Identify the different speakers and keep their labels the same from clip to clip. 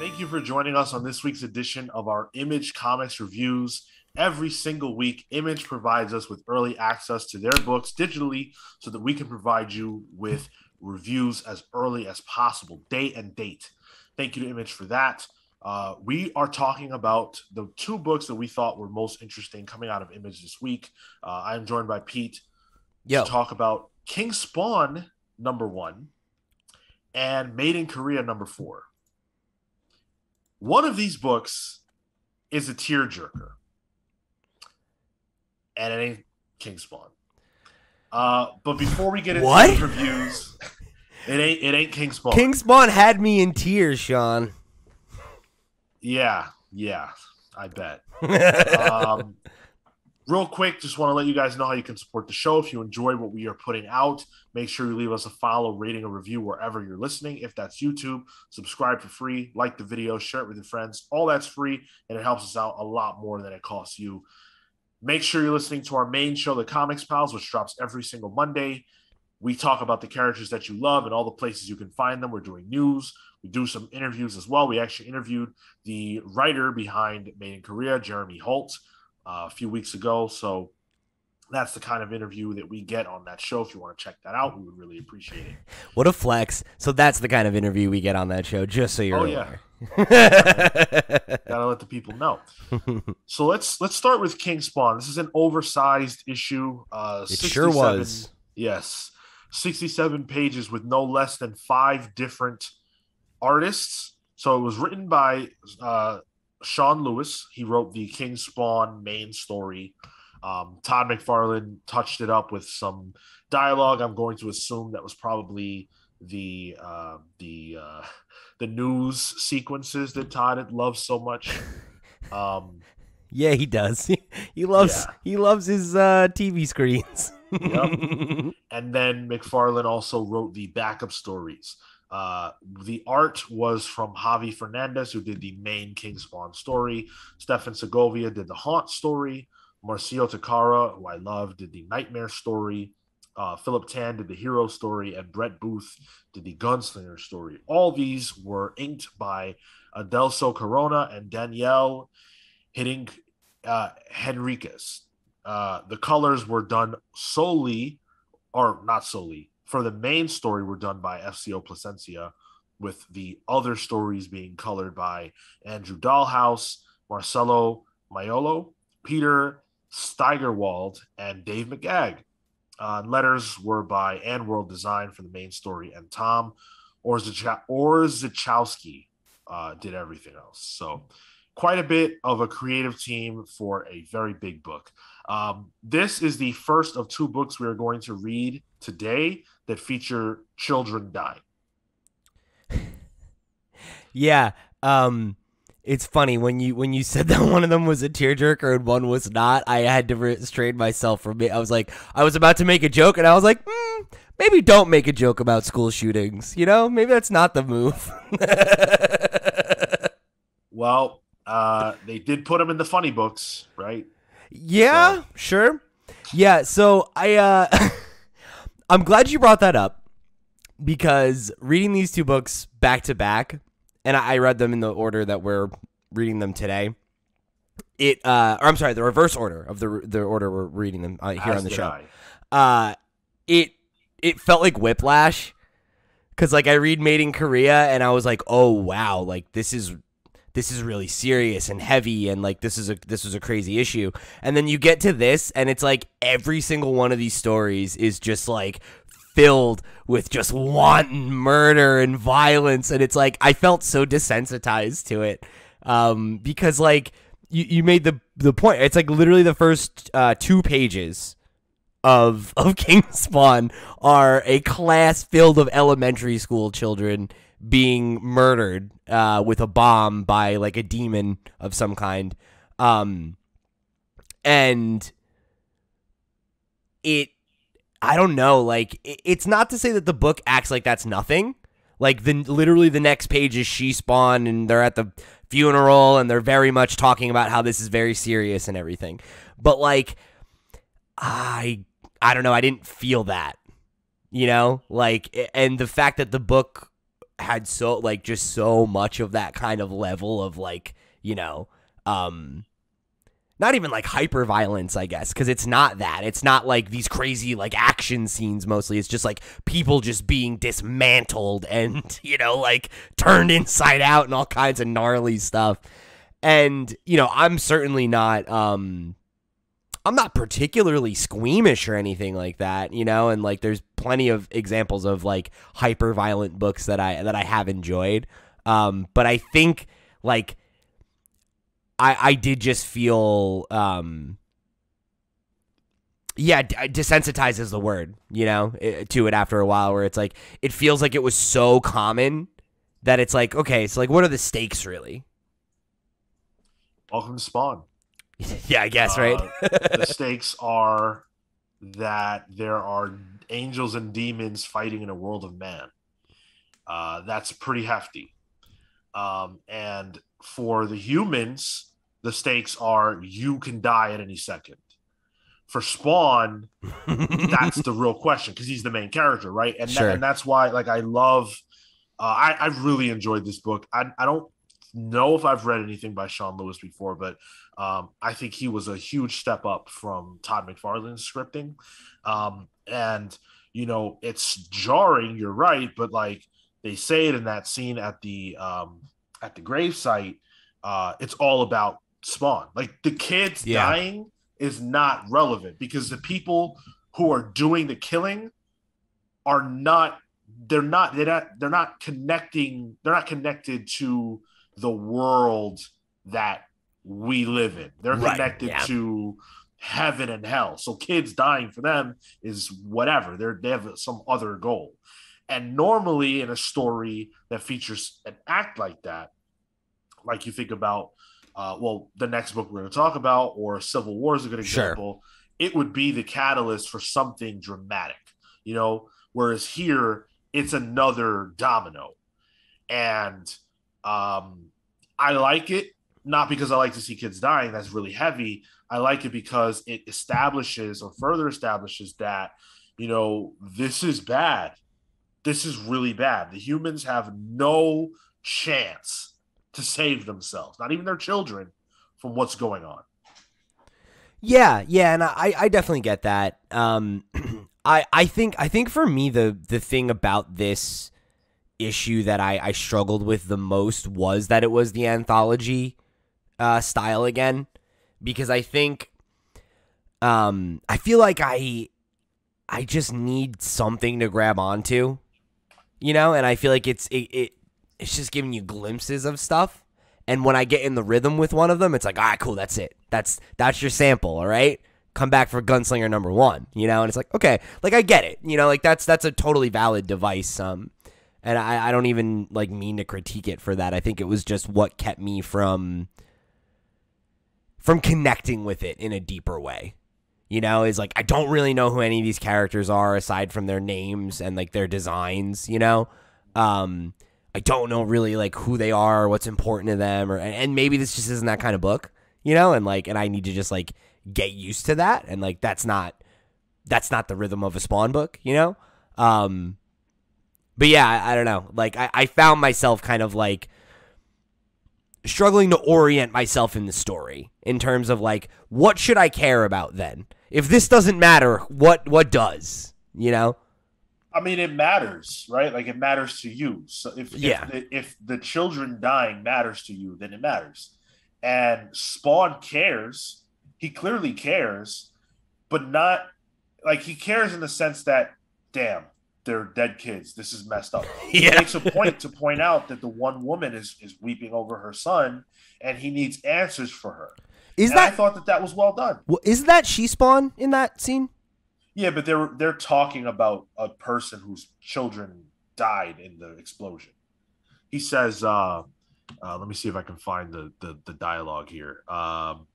Speaker 1: Thank you for joining us on this week's edition of our Image Comics reviews. Every single week, Image provides us with early access to their books digitally so that we can provide you with reviews as early as possible, day and date. Thank you to Image for that. Uh, we are talking about the two books that we thought were most interesting coming out of Image this week. Uh, I am joined by Pete
Speaker 2: Yo.
Speaker 1: to talk about King Spawn number one and Made in Korea number four. One of these books is a tearjerker, and it ain't King Spawn. Uh, but before we get into
Speaker 2: What?
Speaker 1: reviews, it ain't it ain't King Spawn.
Speaker 2: King Spawn had me in tears, Sean.
Speaker 1: Yeah, yeah, I bet. um, real quick, just want to let you guys know how you can support the show. If you enjoy what we are putting out, make sure you leave us a follow, rating, a review wherever you're listening. If that's YouTube, subscribe for free, like the video, share it with your friends. All that's free, and it helps us out a lot more than it costs you. Make sure you're listening to our main show, The Comics Pals, which drops every single Monday. We talk about the characters that you love and all the places you can find them. We're doing news. We do some interviews as well. We actually interviewed the writer behind Made in Korea, Jeremy Holt, uh, a few weeks ago. So that's the kind of interview that we get on that show. If you want to check that out, we would really appreciate it.
Speaker 2: What a flex. So that's the kind of interview we get on that show, just so you're
Speaker 1: Oh, yeah.
Speaker 2: aware.
Speaker 1: Gotta let the people know. so let's let's start with King Spawn. This is an oversized issue. Uh,
Speaker 2: it sure
Speaker 1: 67
Speaker 2: was.
Speaker 1: Yes. 67 pages with no less than five different artists. So it was written by uh, Sean Lewis. He wrote the King Spawn main story. Um, Todd McFarlane touched it up with some dialogue. I'm going to assume that was probably the uh, the uh, the news sequences that Todd loves so much. Um,
Speaker 2: Yeah, he does. he loves
Speaker 1: Yeah.
Speaker 2: he loves his uh, TV screens.
Speaker 1: Yep. and then McFarlane also wrote the backup stories. Uh, the art was from Javi Fernandez, who did the main King Spawn story. Stefan Segovia did the Haunt story. Marcio Takara, who I love, did the Nightmare story. Uh, Philip Tan did the Hero story, and Brett Booth did the Gunslinger story. All these were inked by Adelso Corona and Danielle Hitting uh, Henriquez. Uh, the colors were done solely, or not solely, for the main story were done by FCO Plascencia, with the other stories being colored by Andrew Dahlhaus, Marcelo Maiolo, Peter Steigerwald, and Dave McCaig. Uh, letters were by AndWorld Design for the main story, and Tom Orzechowski uh, did everything else. So, quite a bit of a creative team for a very big book. Um, this is the first of two books we are going to read today that feature children dying.
Speaker 2: yeah. Um it's funny when you when you said that one of them was a tearjerker and one was not. I had to restrain myself from it. I was like, I was about to make a joke, and I was like, mm, maybe don't make a joke about school shootings. You know, maybe that's not the move.
Speaker 1: Well, uh, they did put them in the funny books, right?
Speaker 2: Yeah,
Speaker 1: So-
Speaker 2: sure. Yeah, so I uh I'm glad you brought that up because reading these two books back to back, and I read them in the order that we're reading them today. It uh or I'm sorry, the reverse order of the the order we're reading them uh, here
Speaker 1: As
Speaker 2: on the show.
Speaker 1: I.
Speaker 2: Uh it it felt like whiplash cuz like I read Made in Korea and I was like, "Oh wow, like this is this is really serious and heavy and like this is a this was a crazy issue. And then you get to this and it's like every single one of these stories is just like filled with just wanton murder and violence. And it's like i felt so desensitized to it um because like you, you made the the point. It's like literally the first uh two pages of of King Spawn are a class filled of elementary school children being murdered uh, with a bomb by like a demon of some kind. Um, and it, I don't know, like it, it's not to say that the book acts like that's nothing. Like the literally the next page is she spawn and they're at the funeral and they're very much talking about how this is very serious and everything. But like I I don't know, I didn't feel that. You know? Like and the fact that the book had so like just so much of that kind of level of like you know um not even like hyper violence i guess because it's not that. It's not like these crazy like action scenes mostly. It's just like people just being dismantled and you know like turned inside out and all kinds of gnarly stuff. And you know i'm certainly not um I'm not particularly squeamish or anything like that, you know, and like there's plenty of examples of like hyper violent books that I that I have enjoyed. Um, but I think like I I did just feel um yeah, d- desensitized is the word, you know, to it after a while where it's like it feels like it was so common that it's like okay, so like what are the stakes really?
Speaker 1: Welcome to Spawn.
Speaker 2: yeah, I guess, right?
Speaker 1: Uh, the stakes are that there are angels and demons fighting in a world of man. Uh, that's pretty hefty. Um, and for the humans, the stakes are you can die at any second. For Spawn, that's the real question because he's the main character, right? And,
Speaker 2: Sure.
Speaker 1: that, and that's why, like, I love. Uh, I I really enjoyed this book. I I don't know if I've read anything by Sean Lewis before, but um, I think he was a huge step up from Todd McFarlane's scripting. Um, and you know, it's jarring. You're right, but like they say it in that scene at the um, at the gravesite, uh, it's all about Spawn. Like the kids
Speaker 2: Yeah.
Speaker 1: dying is not relevant because the people who are doing the killing are not they're not they're not they're not connecting they're not connected to the world that we live in. They're
Speaker 2: Right,
Speaker 1: connected
Speaker 2: yeah.
Speaker 1: to heaven and hell. So kids dying for them is whatever. They're they have some other goal. And normally in a story that features an act like that like you think about uh, well the next book we're going to talk about or civil war is a good
Speaker 2: Sure.
Speaker 1: example it would be the catalyst for something dramatic you know? Whereas here it's another domino. And um i like it not because i like to see kids dying that's really heavy. I like it because it establishes or further establishes that you know this is bad. This is really bad. The humans have no chance to save themselves not even their children from what's going on.
Speaker 2: Yeah, yeah, and I, I definitely get that. Um, I, I think, I think for me, the the thing about this issue that I, I struggled with the most was that it was the anthology uh, style again, because I think, um, I feel like I, I just need something to grab onto, you know, and I feel like it's it, it it's just giving you glimpses of stuff. And when I get in the rhythm with one of them, it's like, all right, cool, that's it. That's that's your sample, all right? Come back for gunslinger number one, you know? And it's like, okay, like I get it. You know, like that's that's a totally valid device. Um and I, I don't even like mean to critique it for that. I think it was just what kept me from from connecting with it in a deeper way. You know, is like I don't really know who any of these characters are aside from their names and like their designs, you know? Um I don't know really like who they are, what's important to them, or and, and maybe this just isn't that kind of book, you know, and like and I need to just like get used to that, and like that's not that's not the rhythm of a Spawn book, you know. Um, but yeah, I, I don't know. Like I, I found myself kind of like struggling to orient myself in the story in terms of like what should I care about then? If this doesn't matter, what what does? You know?
Speaker 1: I mean, it matters, right? Like it matters to you. So if
Speaker 2: Yeah.
Speaker 1: if, the, if the children dying matters to you, then it matters. And Spawn cares. He clearly cares, but not like he cares in the sense that, damn, they're dead kids. This is messed up. He
Speaker 2: Yeah.
Speaker 1: makes a point to point out that the one woman is is weeping over her son, and he needs answers for her.
Speaker 2: Is
Speaker 1: and I thought that that was well done.
Speaker 2: well, is that she Spawn in that scene?
Speaker 1: Yeah, but they're they're talking about a person whose children died in the explosion. He says, uh, uh, "Let me see if I can find the the, the dialogue here." Um,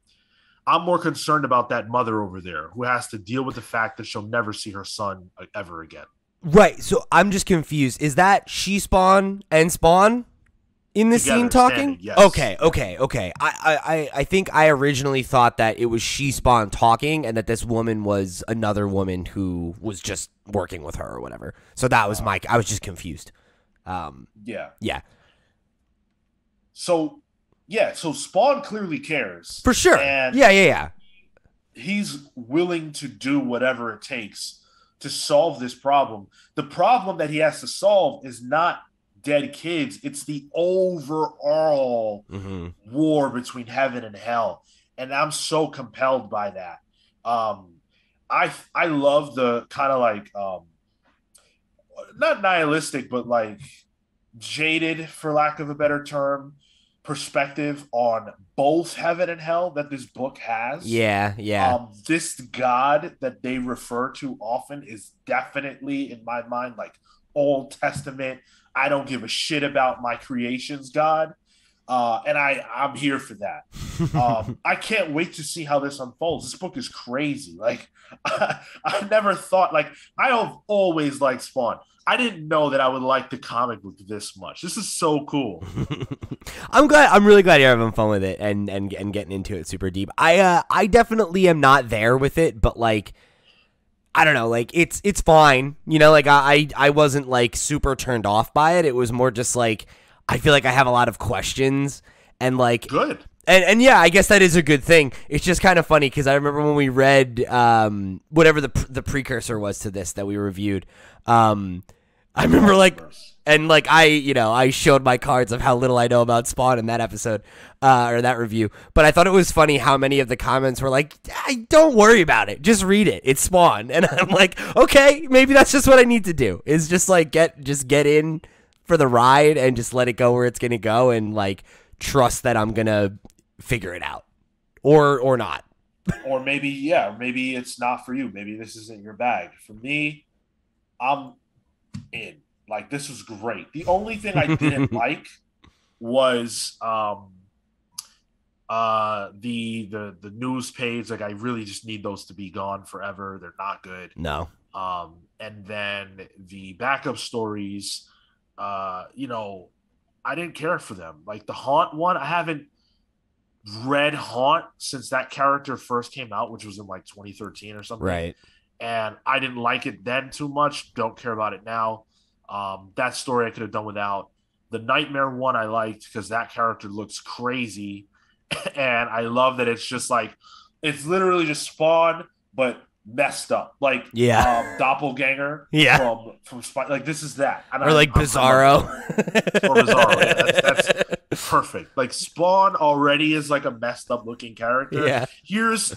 Speaker 1: I'm more concerned about that mother over there who has to deal with the fact that she'll never see her son uh, ever again.
Speaker 2: Right. So I'm just confused. Is that she Spawn and Spawn in the
Speaker 1: Together,
Speaker 2: scene talking?
Speaker 1: yes.
Speaker 2: Okay. Okay. Okay. I, I I I think I originally thought that it was she Spawn talking, and that this woman was another woman who was just working with her or whatever. So that was my. I was just confused. Um,
Speaker 1: Yeah.
Speaker 2: Yeah.
Speaker 1: So, yeah. So Spawn clearly cares.
Speaker 2: for sure.
Speaker 1: And-
Speaker 2: yeah, yeah, yeah.
Speaker 1: he's willing to do whatever it takes to solve this problem. The problem that he has to solve is not dead kids, it's the overall
Speaker 2: hmm
Speaker 1: war between heaven and hell. And I'm so compelled by that. Um I I love the kind of like um not nihilistic, but like jaded, for lack of a better term, perspective on both heaven and hell that this book has.
Speaker 2: Yeah, yeah.
Speaker 1: Um, this God that they refer to often is definitely, in my mind, like Old Testament. I don't give a shit about my creations, God. Uh, and I, I'm here for that. Um, I can't wait to see how this unfolds. This book is crazy. Like, I, I never thought, like, I have always liked Spawn. I didn't know that I would like the comic book this much. This is so cool.
Speaker 2: I'm glad. I'm really glad you're having fun with it and and and getting into it super deep. I uh I definitely am not there with it, but like I don't know, like it's it's fine. You know, like I I I wasn't like super turned off by it. It was more just like I feel like I have a lot of questions and like
Speaker 1: Good.
Speaker 2: And and yeah, I guess that is a good thing. It's just kind of funny because I remember when we read um whatever the the precursor was to this that we reviewed. Um, I remember like and like I, you know, I showed my cards of how little I know about Spawn in that episode uh, or that review. But I thought it was funny how many of the comments were like, "Don't worry about it, just read it. It's Spawn." And I'm like, "Okay, maybe that's just what I need to do. Is just like get just get in for the ride and just let it go where it's gonna go, and like trust that I'm gonna figure it out, or or not."
Speaker 1: or maybe yeah maybe it's not for you. Maybe this isn't your bag. For me i'm in. Like this was great. The only thing i didn't like was um uh the the the news page. Like i really just need those to be gone forever. They're not good.
Speaker 2: No.
Speaker 1: um and then the backup stories uh you know i didn't care for them. Like the haunt one i haven't read haunt since that character first came out which was in like 2013 or something.
Speaker 2: Right.
Speaker 1: and i didn't like it then too much. Don't care about it now. Um that story i could have done without. The nightmare one i liked because that character looks crazy. And i love that it's just like it's literally just spawn but messed up like
Speaker 2: Yeah.
Speaker 1: um, doppelganger
Speaker 2: Yeah.
Speaker 1: from from Spy- like this is that And
Speaker 2: Or
Speaker 1: I-
Speaker 2: like
Speaker 1: I'm- I'm
Speaker 2: Bizarro.
Speaker 1: Or Bizarro, yeah, that's- that's- perfect like spawn already is like a messed up looking character
Speaker 2: yeah.
Speaker 1: here's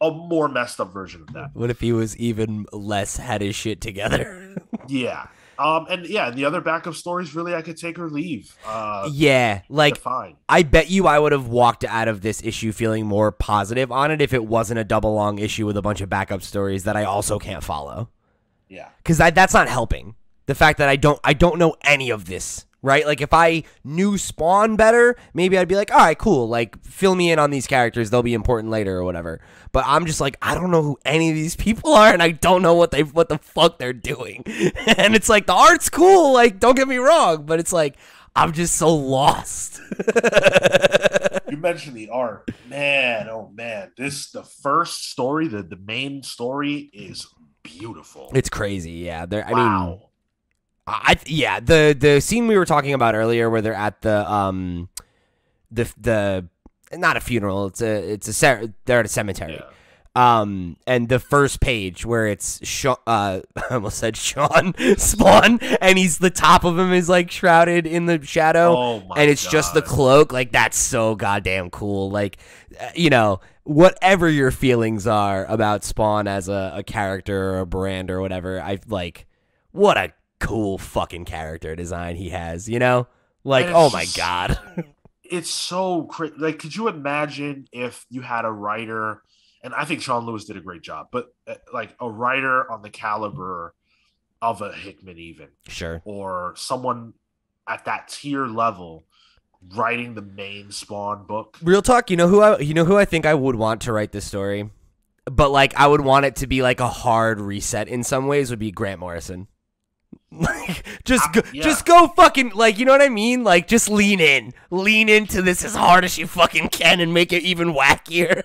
Speaker 1: a more messed up version of that
Speaker 2: What if he was even less had his shit together?
Speaker 1: yeah um and yeah the other backup stories really i could take or leave uh
Speaker 2: yeah, like
Speaker 1: fine
Speaker 2: I bet you I would have walked out of this issue feeling more positive on it if it wasn't a double long issue with a bunch of backup stories that I also can't follow.
Speaker 1: yeah
Speaker 2: Cuz that's not helping. The fact that I don't I don't know any of this, right? Like if I knew Spawn better, maybe I'd be like, "All right, cool. Like fill me in on these characters. They'll be important later or whatever." But I'm just like, I don't know who any of these people are and I don't know what they what the fuck they're doing. and it's like the art's cool, like don't get me wrong, but it's like I'm just so lost.
Speaker 1: you mentioned the art man oh man this the first story the the main story is beautiful
Speaker 2: It's crazy, yeah. There, I
Speaker 1: wow
Speaker 2: mean, I yeah the the scene we were talking about earlier where they're at the um the the not a funeral it's a it's a they're at a cemetery
Speaker 1: yeah.
Speaker 2: um and the first page where it's Sean, uh I almost said Sean Spawn and he's the top of him is like shrouded in the shadow
Speaker 1: oh
Speaker 2: and it's just the cloak like that's so goddamn cool like uh, you know whatever your feelings are about spawn as a, a character or a brand or whatever i like what a cool fucking character design he has you know? Like oh my god.
Speaker 1: It's so cra- like could you imagine if you had a writer and i think sean lewis did a great job but uh, like a writer on the caliber of a hickman even
Speaker 2: sure.
Speaker 1: or someone at that tier level writing the main spawn book?
Speaker 2: Real talk you know who i you know who i think i would want to write this story? But like i would want it to be like a hard reset in some ways would be grant morrison like just
Speaker 1: Ah,
Speaker 2: go,
Speaker 1: yeah.
Speaker 2: just go fucking like you know what I mean? Like just lean in, lean into this as hard as you fucking can, and make it even wackier.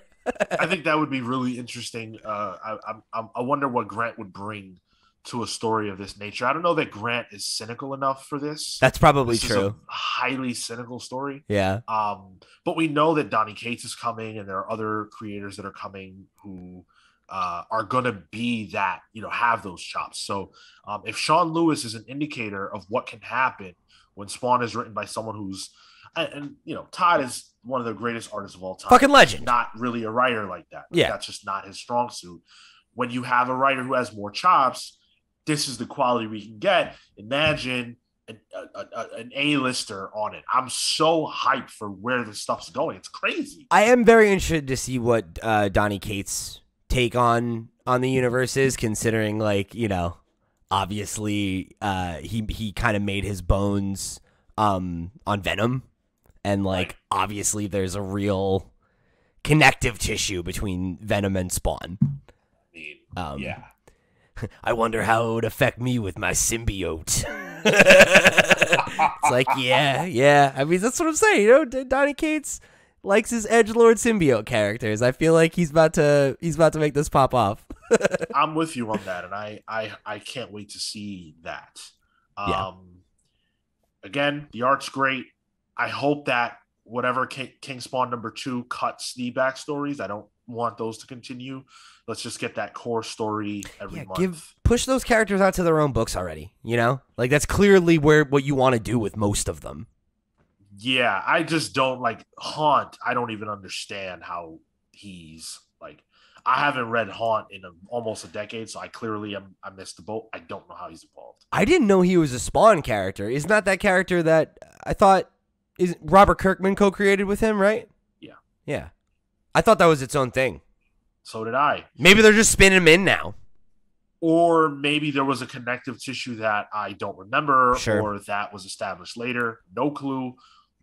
Speaker 1: i think that would be really interesting uh I, I'm- I'm, wonder what grant would bring to a story of this nature. I don't know that Grant is cynical enough for this.
Speaker 2: That's probably
Speaker 1: This is a
Speaker 2: true.
Speaker 1: highly cynical story.
Speaker 2: Yeah.
Speaker 1: Um, but we know that Donny Cates is coming, and there are other creators that are coming who uh, are going to be that, you know, have those chops. So um, if Sean Lewis is an indicator of what can happen when Spawn is written by someone who's, and, and you know, Todd is one of the greatest artists of all time.
Speaker 2: Fucking legend.
Speaker 1: Not really a writer like that. Like,
Speaker 2: Yeah.
Speaker 1: That's just not his strong suit. When you have a writer who has more chops, this is the quality we can get. Imagine an, a, a, an A-lister on it. I'm so hyped for where this stuff's going. It's crazy.
Speaker 2: I am very interested to see what uh, Donny Cates' take on on the universe is, considering like you know, obviously uh, he he kind of made his bones um, on Venom, and like
Speaker 1: Right.
Speaker 2: obviously there's a real connective tissue between Venom and Spawn.
Speaker 1: I mean,
Speaker 2: Um,
Speaker 1: yeah.
Speaker 2: I wonder how it would affect me with my symbiote. it's like, yeah, yeah. I mean, that's what I'm saying. You know, D- Donny Cates likes his edge lord symbiote characters. I feel like he's about to he's about to make this pop off.
Speaker 1: I'm with you on that, and I I I can't wait to see that. Um,
Speaker 2: Yeah.
Speaker 1: again, the art's great. I hope that whatever King, King Spawn number two cuts the backstories. I don't want those to continue. Let's just get that core story every
Speaker 2: Yeah,
Speaker 1: month.
Speaker 2: give push those characters out to their own books already. You know, like that's clearly where what you want to do with most of them.
Speaker 1: Yeah, I just don't like Haunt. I don't even understand how he's like. I haven't read Haunt in a, almost a decade, so I clearly am. I missed the boat. I don't know how he's involved.
Speaker 2: I didn't know he was a Spawn character. Isn't that that character that I thought is Robert Kirkman co-created with him? Right?
Speaker 1: Yeah.
Speaker 2: Yeah. I thought that was its own thing.
Speaker 1: So did I.
Speaker 2: Maybe they're just spinning him in now.
Speaker 1: or maybe there was a connective tissue that I don't remember,
Speaker 2: Sure.
Speaker 1: or that was established later. No clue.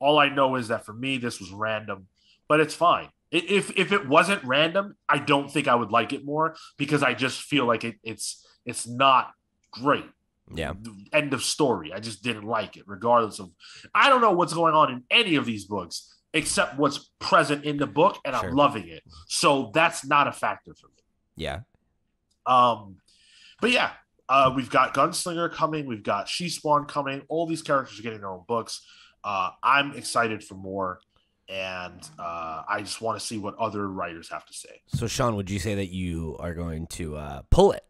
Speaker 1: All I know is that for me, this was random, but it's fine. If if it wasn't random, I don't think I would like it more because I just feel like it, it's it's not great.
Speaker 2: Yeah.
Speaker 1: End of story. I just didn't like it, regardless of. I don't know what's going on in any of these books except what's present in the book, and
Speaker 2: Sure.
Speaker 1: I'm loving it. So that's not a factor for me.
Speaker 2: Yeah.
Speaker 1: Um, but yeah, uh, we've got Gunslinger coming, we've got She Spawn coming. All these characters are getting their own books. Uh, I'm excited for more, and uh, I just want to see what other writers have to say.
Speaker 2: So Sean, would you say that you are going to uh, pull it?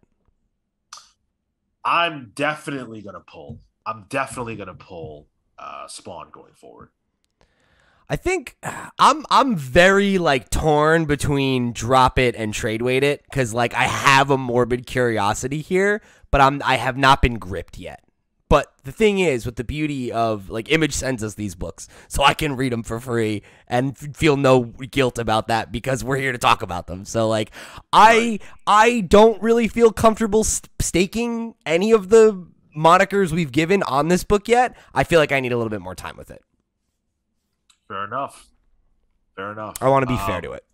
Speaker 1: I'm definitely gonna pull. I'm definitely gonna pull uh, Spawn going forward.
Speaker 2: I think I'm I'm very like torn between drop it and trade wait it because like I have a morbid curiosity here, but I'm I have not been gripped yet. But the thing is, with the beauty of like Image sends us these books, so I can read them for free and feel no guilt about that because we're here to talk about them. So like, I I don't really feel comfortable st- staking any of the monikers we've given on this book yet. I feel like I need a little bit more time with it.
Speaker 1: Fair enough. Fair enough.
Speaker 2: I want to be fair
Speaker 1: Um,
Speaker 2: to it.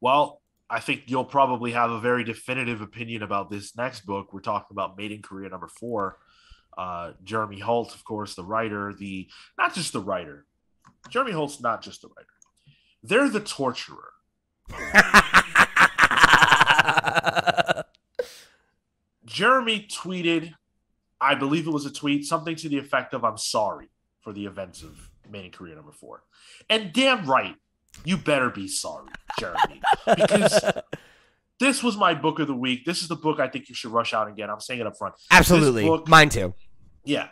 Speaker 1: Well, I think you'll probably have a very definitive opinion about this next book. We're talking about Made in Korea number four. Uh, Jeremy Holt, of course, the writer, the not just the writer. Jeremy Holt's not just the writer. They're the torturer. Jeremy tweeted, I believe it was a tweet, something to the effect of I'm sorry for the events of Made in Korea number four. And damn right, you better be sorry, Jeremy. Because this was my book of the week. This is the book I think you should rush out and get. I'm saying it up front.
Speaker 2: Absolutely.
Speaker 1: book-
Speaker 2: Mine too.
Speaker 1: Yeah.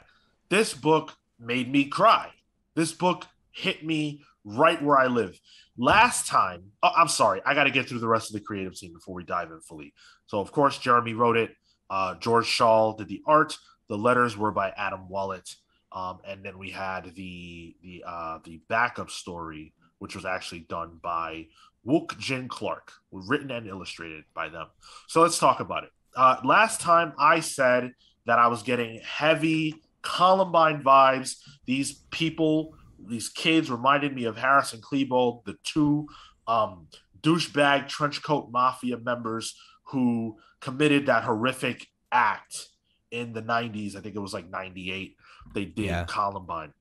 Speaker 1: This book made me cry. This book hit me right where I live. Last time, oh, I'm sorry, I got to get through the rest of the creative team before we dive in fully. So, of course, Jeremy wrote it. Uh, George Schall did the art. The letters were by Adam Wollet. Um, and then we had the the uh, the backup story, which was actually done by Wook Jin Clark, written and illustrated by them. So let's talk about it. Uh, last time I said that I was getting heavy Columbine vibes. These people, these kids reminded me of Harris and Klebold, the two um, douchebag trench coat mafia members who committed that horrific act in the 90s. I think it was like 98. They did
Speaker 2: Yeah.
Speaker 1: Columbine.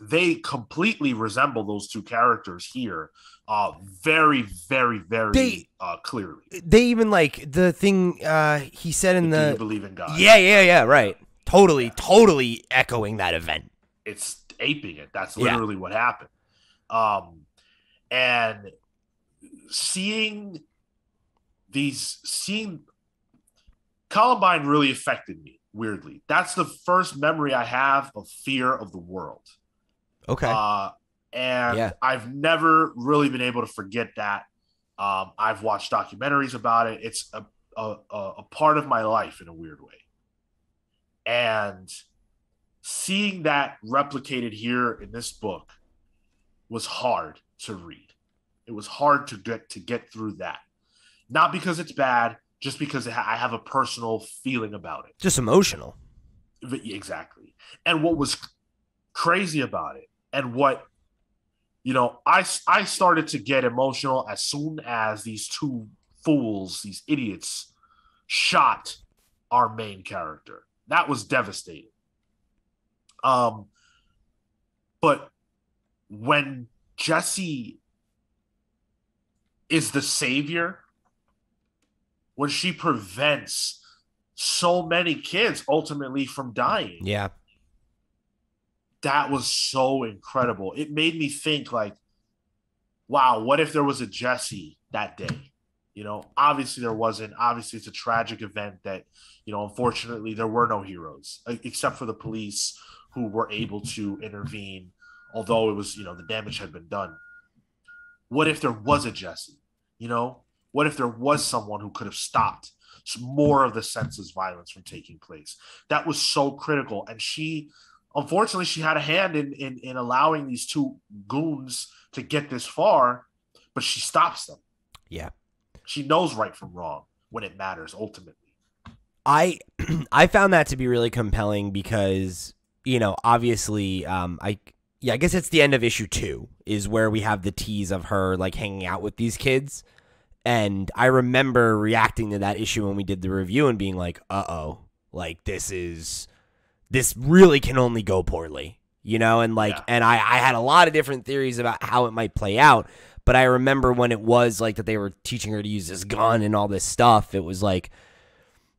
Speaker 1: They completely resemble those two characters here uh very very very
Speaker 2: They-
Speaker 1: uh clearly.
Speaker 2: They even like the thing uh he said in
Speaker 1: you
Speaker 2: the
Speaker 1: believe in god.
Speaker 2: Yeah, yeah, yeah, right. Totally, totally echoing that event.
Speaker 1: it's aping it. That's
Speaker 2: Yeah.
Speaker 1: literally what happened. Um and seeing these seeing columbine really affected me weirdly. That's the first memory i have of fear of the world
Speaker 2: Okay.
Speaker 1: Uh, and
Speaker 2: Yeah.
Speaker 1: I've never really been able to forget that. Um, I've watched documentaries about it. It's a, a, a a part of my life in a weird way. And seeing that replicated here in this book was hard to read. It was hard to get to get through that. Not because it's bad, just because I have a personal feeling about it.
Speaker 2: Just emotional.
Speaker 1: Exactly. And what was crazy about it, and what you know, I I started to get emotional as soon as these two fools, these idiots, shot our main character. That was devastating. Um, but when Jesse is the savior, when she prevents so many kids ultimately from dying,
Speaker 2: Yeah.
Speaker 1: That was so incredible. It made me think like, wow, what if there was a Jesse that day? You know, obviously there wasn't. Obviously, it's a tragic event that, you know, unfortunately there were no heroes e- except for the police who were able to intervene, although it was, you know, the damage had been done. What if there was a Jesse? You know, what if there was someone who could have stopped more of the senseless violence from taking place? That was so critical. And she, unfortunately, she had a hand in, in, in allowing these two goons to get this far, but she stops them.
Speaker 2: Yeah.
Speaker 1: She knows right from wrong when it matters ultimately.
Speaker 2: I I found that to be really compelling because you know obviously um I yeah I guess it's the end of issue two is where we have the tease of her like hanging out with these kids and I remember reacting to that issue when we did the review and being like uh oh like this is this really can only go poorly you know and like
Speaker 1: Yeah.
Speaker 2: and I I had a lot of different theories about how it might play out but I remember when it was like that they were teaching her to use this gun and all this stuff it was like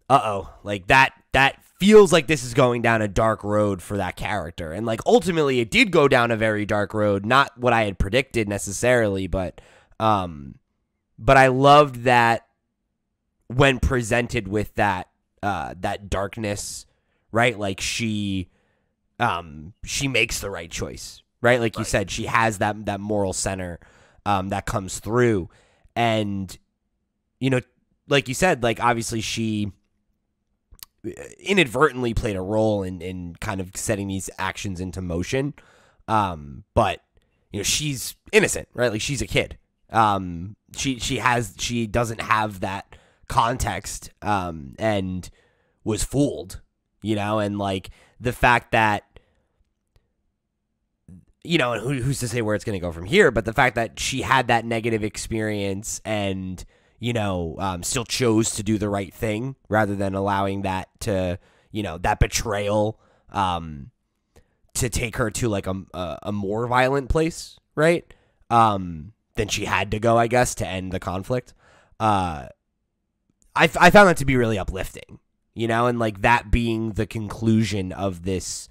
Speaker 2: uh oh, like that that feels like this is going down a dark road for that character. And like ultimately it did go down a very dark road, not what I had predicted necessarily, but um but I loved that when presented with that uh that darkness, right? Like she um she makes the right choice, right? Like you said, she has that that moral center um that comes through and you know like you said, like obviously she inadvertently played a role in, in kind of setting these actions into motion. Um, but you know, she's innocent, right? Like she's a kid. Um, she she has she doesn't have that context, um, and was fooled, you know, and like the fact that you know, who, who's to say where it's going to go from here? But the fact that she had that negative experience and you know, um, still chose to do the right thing rather than allowing that to, you know, that betrayal um, to take her to like a, a, a more violent place, right? Um, than she had to go, I guess, to end the conflict. Uh, I, I found that to be really uplifting, you know, and like that being the conclusion of this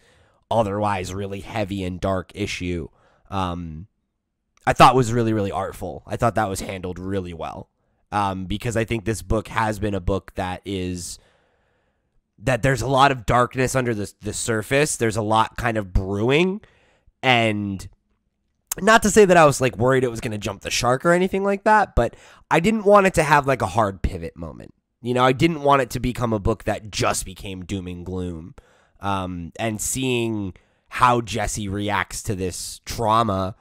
Speaker 2: otherwise really heavy and dark issue. Um, I thought was really, really artful. I thought that was handled really well um, because I think this book has been a book that is that there's a lot of darkness under the the surface. There's a lot kind of brewing, and not to say that I was like worried it was going to jump the shark or anything like that, but I didn't want it to have like a hard pivot moment. You know, I didn't want it to become a book that just became doom and gloom. Um, and seeing how Jesse reacts to this trauma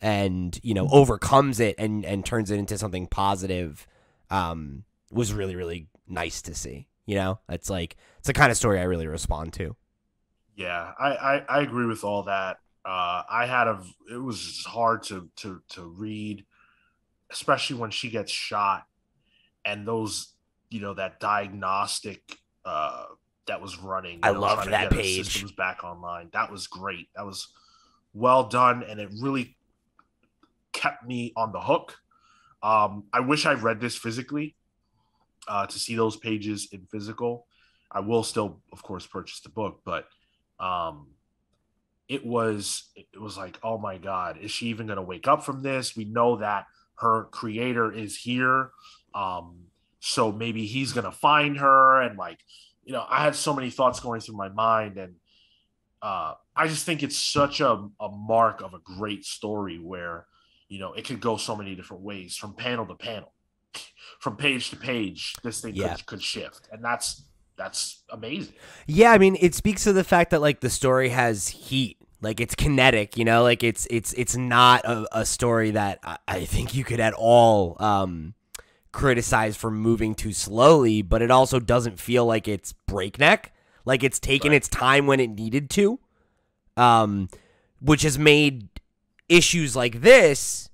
Speaker 2: and you know overcomes it and and turns it into something positive um was really really nice to see you know it's like it's the kind of story i really respond to
Speaker 1: Yeah, I, I, I agree with all that. Uh, I had a it was hard to to to read, especially when she gets shot, and those you know that diagnostic uh, that was running.
Speaker 2: I
Speaker 1: know,
Speaker 2: loved that page.
Speaker 1: Systems back online. That was great. That was well done, and it really kept me on the hook. Um, I wish I read this physically uh, to see those pages in physical. I will still, of course, purchase the book, but um, it was it was like, oh my god, is she even going to wake up from this? We know that her creator is here, um, so maybe he's going to find her, and like, you know, I had so many thoughts going through my mind, and uh, I just think it's such a, a mark of a great story where you know it could go so many different ways from panel to panel from page to page this thing
Speaker 2: Yeah.
Speaker 1: could, could shift and that's that's amazing
Speaker 2: Yeah, I mean, it speaks to the fact that like the story has heat, like it's kinetic, you know, like it's it's it's not a, a story that I, I think you could at all um, criticize for moving too slowly, but it also doesn't feel like it's breakneck, like it's taken
Speaker 1: Right.
Speaker 2: its time when it needed to, um, which has made issues like this.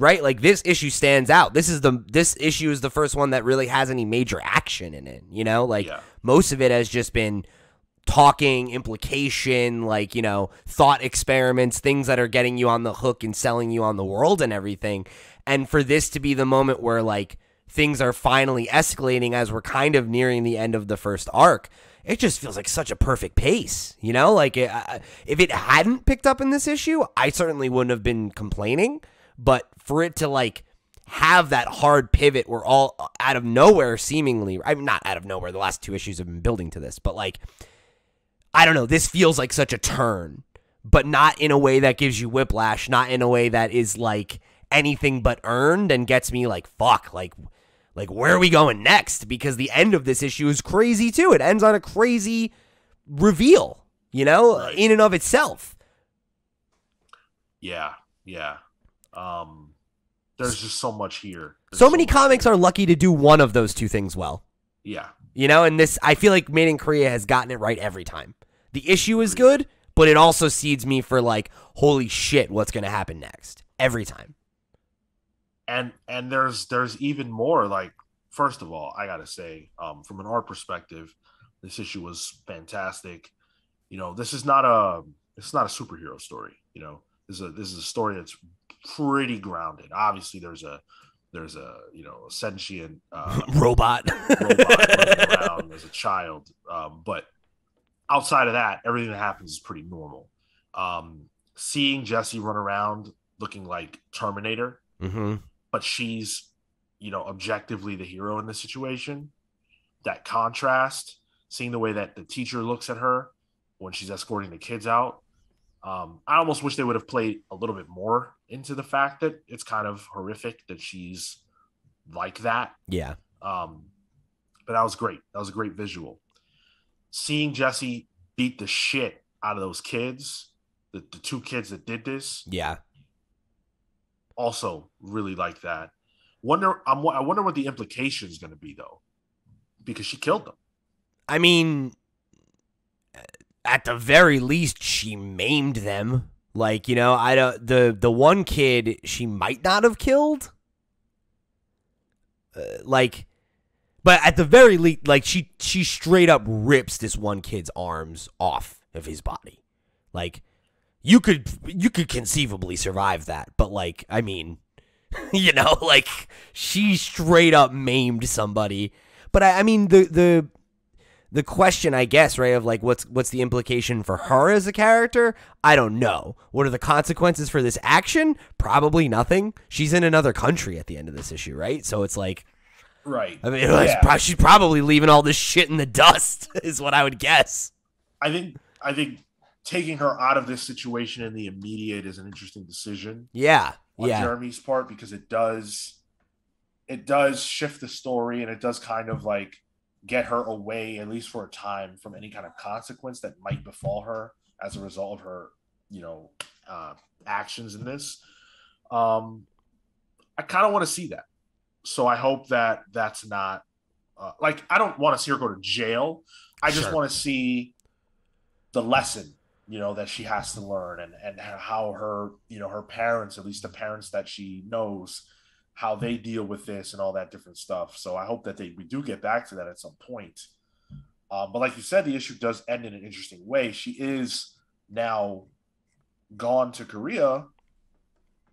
Speaker 2: Right, like this issue stands out. This is the this issue is the first one that really has any major action in it. You know, like
Speaker 1: yeah
Speaker 2: most of it has just been talking implication like you know thought experiments things that are getting you on the hook and selling you on the world and everything and for this to be the moment where like things are finally escalating as we're kind of nearing the end of the first arc it just feels like such a perfect pace you know? Like it, if it hadn't picked up in this issue i certainly wouldn't have been complaining. But for it to like have that hard pivot where all out of nowhere seemingly I'm not out of nowhere the last two issues have been building to this but like I don't know this feels like such a turn but not in a way that gives you whiplash not in a way that is like anything but earned and gets me like fuck like like where are we going next? Because the end of this issue is crazy too. It ends on a crazy reveal you know in and of itself.
Speaker 1: Yeah yeah. Um there's just so much here. There's
Speaker 2: so many
Speaker 1: much-
Speaker 2: comics are lucky to do one of those two things well.
Speaker 1: Yeah.
Speaker 2: You know, and this I feel like Made in Korea has gotten it right every time. The issue is good, but it also seeds me for like, holy shit, what's gonna happen next? Every time.
Speaker 1: And and there's there's even more like first of all i gotta say um from an art perspective this issue was fantastic you know this is not a it's not a superhero story you know this is a this is a story that's pretty grounded obviously there's a there's a you know a sentient uh,
Speaker 2: Robot.
Speaker 1: robot running around as a child. Um, but outside of that, everything that happens is pretty normal. Um, seeing Jesse run around looking like Terminator,
Speaker 2: hmm
Speaker 1: but she's, you know, objectively the hero in this situation. That contrast, seeing the way that the teacher looks at her when she's escorting the kids out. Um, I almost wish they would have played a little bit more into the fact that it's kind of horrific that she's like that.
Speaker 2: Yeah.
Speaker 1: Um, but that was great. That was a great visual. Seeing Jesse beat the shit out of those kids, the, the two kids that did this,
Speaker 2: Yeah.
Speaker 1: Also really like that. Wonder, I'm, I wonder what the implication is going to be though, because she killed them.
Speaker 2: I mean at the very least she maimed them. Like, you know, I don't the the one kid she might not have killed. Uh, like but at the very least like she she straight up rips this one kid's arms off of his body. Like you could you could conceivably survive that, but like I mean, you know, like she straight up maimed somebody. But I, I mean the the the question I guess, right, of like what's what's the implication for her as a character? I don't know. What are the consequences for this action? Probably nothing. She's in another country at the end of this issue, right? So it's like
Speaker 1: Right.
Speaker 2: I mean,
Speaker 1: Yeah.
Speaker 2: pro- she's probably leaving all this shit in the dust, is what I would guess.
Speaker 1: I think, I think taking her out of this situation in the immediate is an interesting decision.
Speaker 2: Yeah,
Speaker 1: on
Speaker 2: yeah,
Speaker 1: Jeremy's part because it does it does shift the story and it does kind of like get her away at least for a time from any kind of consequence that might befall her as a result of her you know uh, actions in this um i kind of want to see that so i hope that that's not uh, like i don't want to see her go to jail i just
Speaker 2: Sure.
Speaker 1: want to see the lesson you know that she has to learn and and how her you know her parents at least the parents that she knows how they deal with this and all that different stuff so i hope that they we do get back to that at some point um, but like you said the issue does end in an interesting way she is now gone to Korea.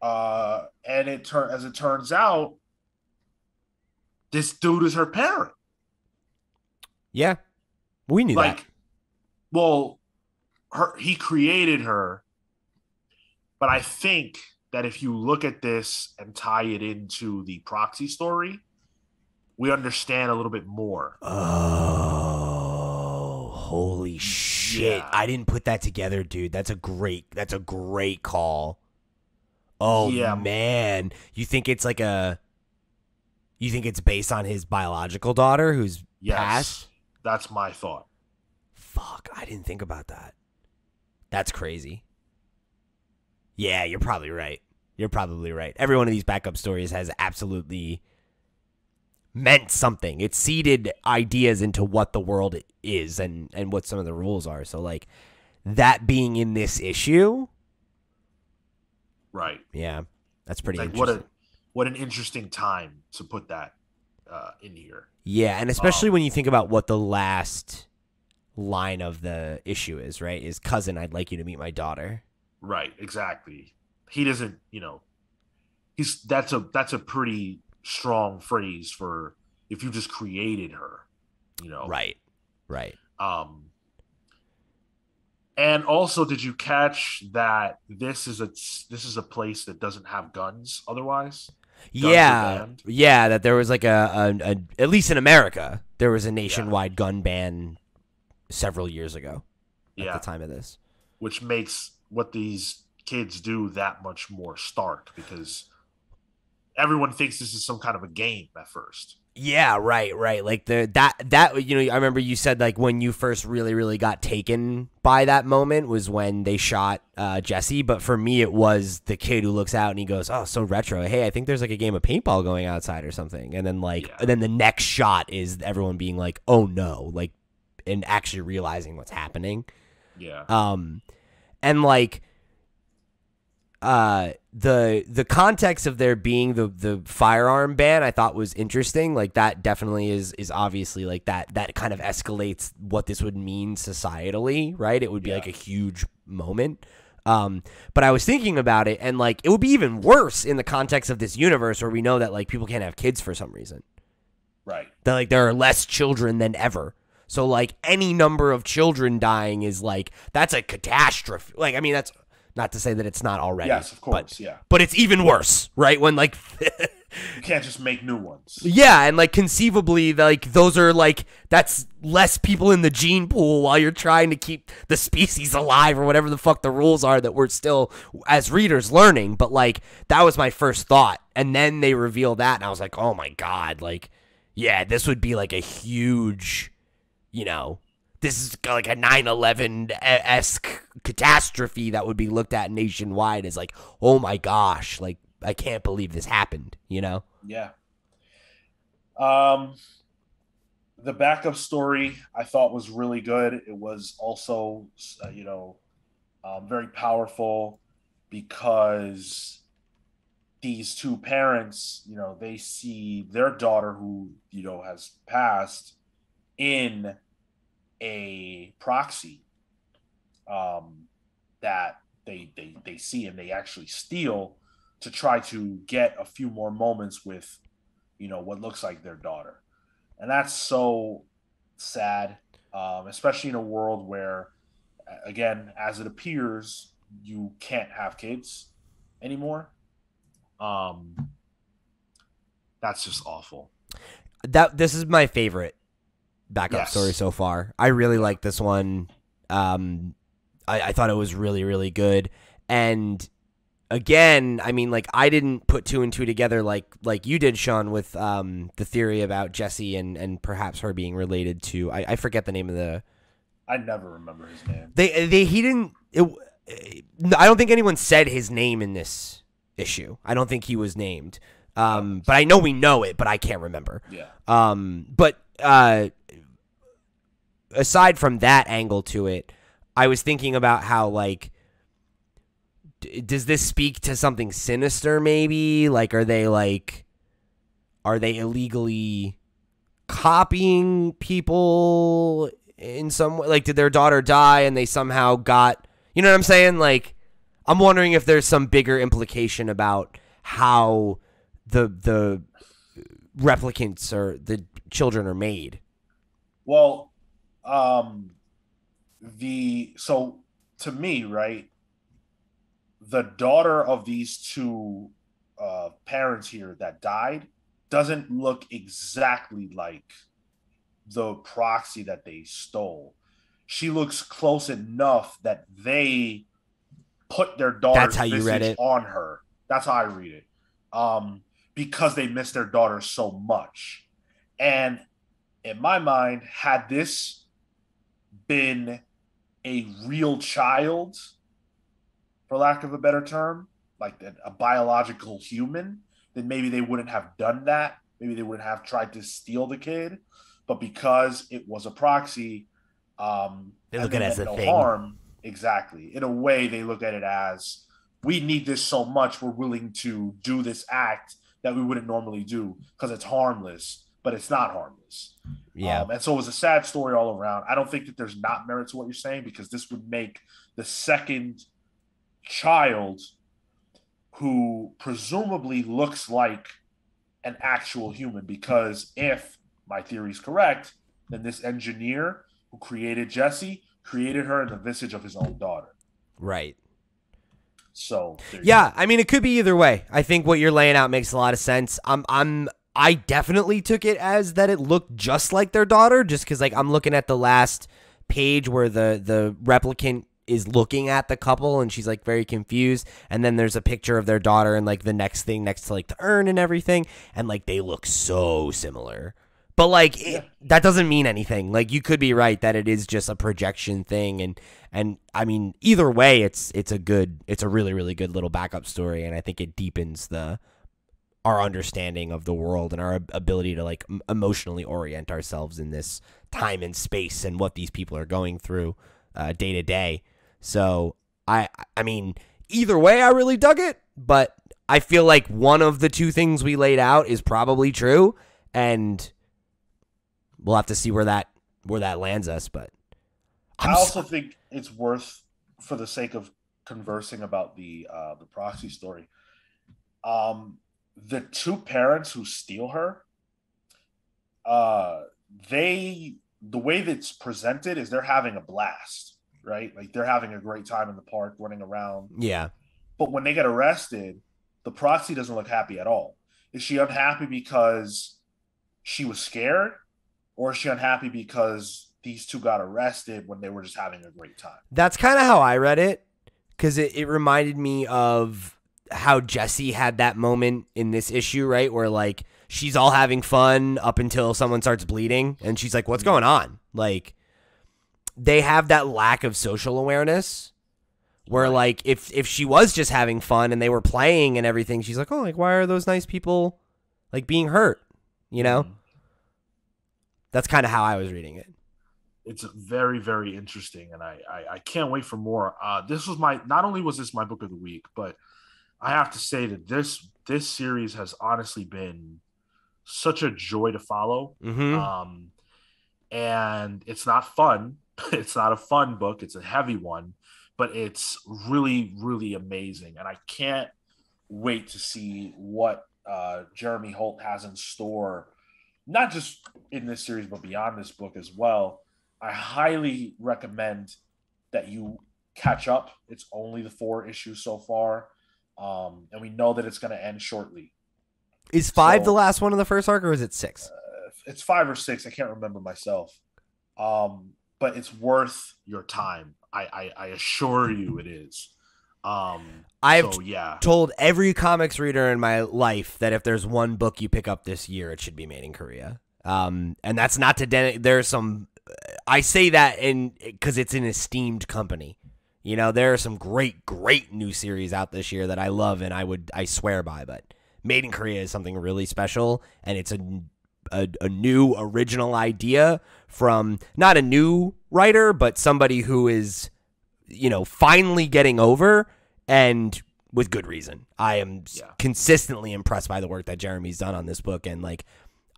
Speaker 1: Uh, and it turn as it turns out, this dude is her parent.
Speaker 2: Yeah, we knew
Speaker 1: like,
Speaker 2: that.
Speaker 1: well, her he created her, but I think that if you look at this and tie it into the proxy story, we understand a little bit more.
Speaker 2: Oh, holy shit!
Speaker 1: Yeah.
Speaker 2: I didn't put that together, dude. That's a great. That's a great call. Oh
Speaker 1: Yeah.
Speaker 2: man, you think it's like a? You think it's based on his biological daughter who's
Speaker 1: Yes,
Speaker 2: passed?
Speaker 1: that's my thought.
Speaker 2: Fuck, I didn't think about that. That's crazy. Yeah, you're probably right. You're probably right. Every one of these backup stories has absolutely meant something. It seeded ideas into what the world is and and what some of the rules are. So like that being in this issue,
Speaker 1: Right.
Speaker 2: yeah, that's pretty
Speaker 1: like what a what an interesting time to put that uh, in here.
Speaker 2: yeah, and especially
Speaker 1: um,
Speaker 2: when you think about what the last line of the issue is, right? Is cousin, I'd like you to meet my daughter.
Speaker 1: Right. Exactly. He doesn't. You know, he's that's a that's a pretty strong phrase for if you just created her. You know.
Speaker 2: Right. Right.
Speaker 1: Um. And also, did you catch that this is a this is a place that doesn't have guns otherwise? Guns
Speaker 2: yeah, yeah. That there was like a, a, a at least in America there was a nationwide gun ban several years ago at
Speaker 1: Yeah,
Speaker 2: the time of this.
Speaker 1: which makes what these kids do that much more stark because everyone thinks this is some kind of a game at first.
Speaker 2: Yeah, right, right. Like the that that you know, I remember you said like when you first really really got taken by that moment was when they shot uh, Jesse. But for me, it was the kid who looks out and he goes, "Oh, so retro. Hey, I think there's like a game of paintball going outside or something." And then like,
Speaker 1: Yeah.
Speaker 2: and then the next shot is everyone being like, "Oh no!" Like, and actually realizing what's happening.
Speaker 1: Yeah.
Speaker 2: um and like uh the the context of there being the the firearm ban I thought was interesting like that definitely is is obviously like that that kind of escalates what this would mean societally right it would be
Speaker 1: Yeah.
Speaker 2: like a huge moment um but I was thinking about it and like it would be even worse in the context of this universe where we know that like people can't have kids for some reason
Speaker 1: Right.
Speaker 2: that like there are less children than ever. So like any number of children dying is like that's a catastrophe. Like I mean that's not to say that it's not already.
Speaker 1: Yes, of
Speaker 2: but-
Speaker 1: course. yeah.
Speaker 2: But it's even worse, right? When like
Speaker 1: You can't just make new ones.
Speaker 2: yeah, and like conceivably like those are like that's less people in the gene pool while you're trying to keep the species alive or whatever the fuck the rules are that we're still as readers learning, but like that was my first thought. And then they reveal that and I was like, "Oh my god, like yeah, this would be like a huge, you know, this is like a 9/11 esque catastrophe that would be looked at nationwide as like, oh my gosh, like I can't believe this happened, you know?
Speaker 1: Yeah. Um, the backup story I thought was really good. It was also, uh, you know, um, very powerful because these two parents, you know, they see their daughter who, you know, has passed in a proxy um, that they, they, they see and they actually steal to try to get a few more moments with you know what looks like their daughter. And that's so sad um, especially in a world where again as it appears you can't have kids anymore. Um that's just awful.
Speaker 2: That this is my favorite backup
Speaker 1: Yes.
Speaker 2: story so far. I really like this one. Um, I, I thought it was really really good, and again, I mean, like I didn't put two and two together like like you did, Sean, with um the theory about Jesse and and perhaps her being related to I, I forget the name of the
Speaker 1: i never remember his name
Speaker 2: they they he didn't it, I don't think anyone said his name in this issue. I don't think he was named. Um, but I know we know it, but I can't remember.
Speaker 1: yeah
Speaker 2: Um, but uh, aside from that angle to it, I was thinking about how like does this speak to something sinister maybe? Like are they like are they illegally copying people in some way? Like did their daughter die and they somehow got You know what I'm saying? Like I'm wondering if there's some bigger implication about how the the replicants or the children are made.
Speaker 1: Well, um, the so to me, right, the daughter of these two uh, parents here that died doesn't look exactly like the proxy that they stole. She looks close enough that they put their daughter's
Speaker 2: That's how you read it?
Speaker 1: on her. That's how I read it. Um, because they miss their daughter so much. And in my mind, had this been a real child, for lack of a better term, like a, a biological human, then maybe they wouldn't have done that. Maybe they wouldn't have tried to steal the kid. But because it was a proxy, um,
Speaker 2: They look at it as a
Speaker 1: no
Speaker 2: thing.
Speaker 1: harm. Exactly. In a way, they look at it as we need this so much, we're willing to do this act that we wouldn't normally do because it's harmless, but it's not harmless.
Speaker 2: Yeah.
Speaker 1: Um, and so it was a sad story all around. I don't think that there's not merit to what you're saying because this would make the second child who presumably looks like an actual human. Because if my theory is correct, then this engineer who created Jesse created her in the visage of his own daughter.
Speaker 2: right.
Speaker 1: So
Speaker 2: Yeah, I mean it could be either way. I think what you're laying out makes a lot of sense. I'm I'm I definitely took it as that it looked just like their daughter just cuz like I'm looking at the last page where the the replicant is looking at the couple and she's like very confused and then there's a picture of their daughter and like the next thing next to like the urn and everything and like they look so similar. But like it,
Speaker 1: Yeah.
Speaker 2: that doesn't mean anything. Like you could be right that it is just a projection thing and and I mean either way it's it's a good it's a really really good little backup story and I think it deepens the our understanding of the world and our ability to like emotionally orient ourselves in this time and space and what these people are going through uh, day to day. So I I mean either way I really dug it, but I feel like one of the two things we laid out is probably true and we'll have to see where that where that lands us, but
Speaker 1: I
Speaker 2: I'm s-
Speaker 1: also think it's worth, for the sake of conversing about the uh, the proxy story, um, the two parents who steal her, uh, they the way that's presented is they're having a blast, right? Like they're having a great time in the park, running around.
Speaker 2: yeah.
Speaker 1: But when they get arrested, the proxy doesn't look happy at all. Is she unhappy because she was scared, or is she unhappy because these two got arrested when they were just having a great time?
Speaker 2: That's kind of how I read it because it, it reminded me of how Jesse had that moment in this issue, right? Where like she's all having fun up until someone starts bleeding and she's like, what's going on? Like they have that lack of social awareness where like if if she was just having fun and they were playing and everything, she's like, oh, like why are those nice people like being hurt? You know?
Speaker 1: Mhm.
Speaker 2: That's kind of how I was reading it.
Speaker 1: it's very very interesting and I, I i can't wait for more uh this was my not only was this my book of the week but i have to say that this this series has honestly been such a joy to follow.
Speaker 2: Mm-hmm.
Speaker 1: um and it's not fun. It's not a fun book. It's a heavy one but it's really really amazing. And i can't wait to see what uh jeremy holt has in store not just in this series but beyond this book as well. I highly recommend that you catch up. It's only the four issues so far um and we know that it's going to end shortly
Speaker 2: Is five
Speaker 1: So-
Speaker 2: the last one of the first arc or is it six?
Speaker 1: it's five or six. I can't remember myself. Um, but it's worth your time. I, I, I assure you it is. Um,
Speaker 2: I've
Speaker 1: so yeah,
Speaker 2: told every comics reader in my life that if there's one book you pick up this year, it should be Made in Korea. Um, and that's not to den- there's some. I say that in because it's an esteemed company. You know, there are some great, great new series out this year that I love and I would I swear by. But Made in Korea is something really special, and it's a a, a new original idea from not a new writer, but somebody who is, you know, finally getting over and with good reason. I am
Speaker 1: Yeah.
Speaker 2: consistently impressed by the work that Jeremy's done on this book, and like,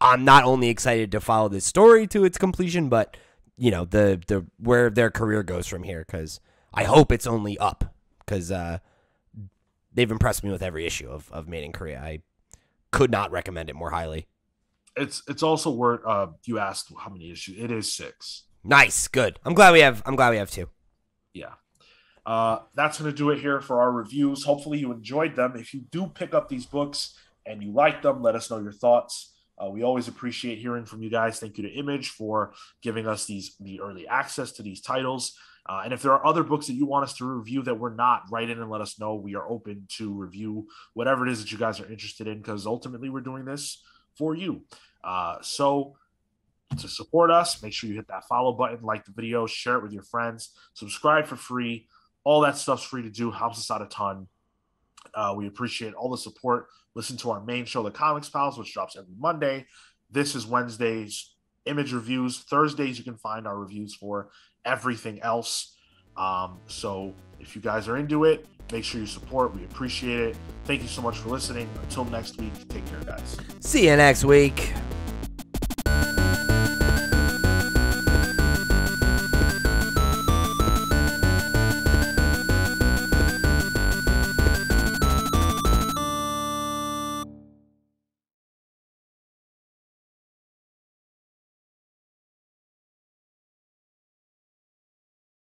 Speaker 2: I'm not only excited to follow this story to its completion, but you know the the where their career goes from here because I hope it's only up because uh, they've impressed me with every issue of, of Made in Korea. I could not recommend it more highly.
Speaker 1: It's it's also worth. Uh, you asked how many issues? It is six.
Speaker 2: Nice, good. I'm glad we have. I'm glad we have two.
Speaker 1: Yeah. Uh, that's going to do it here for our reviews. Hopefully, you enjoyed them. If you do pick up these books and you like them, let us know your thoughts. Uh, we always appreciate hearing from you guys. Thank you to Image for giving us these the early access to these titles. Uh, and if there are other books that you want us to review that we're not, write in and let us know. We are open to review whatever it is that you guys are interested in because ultimately we're doing this for you. Uh, so to support us, make sure you hit that follow button, like the video, share it with your friends, subscribe for free. All that stuff's free to do, helps us out a ton. Uh, we appreciate all the support. Listen to our main show, The Comics Pals, which drops every Monday. This is Wednesday's image reviews. Thursdays, you can find our reviews for everything else. Um, so if you guys are into it, make sure you support. We appreciate it. Thank you so much for listening. Until next week, take care, guys.
Speaker 2: See you next week.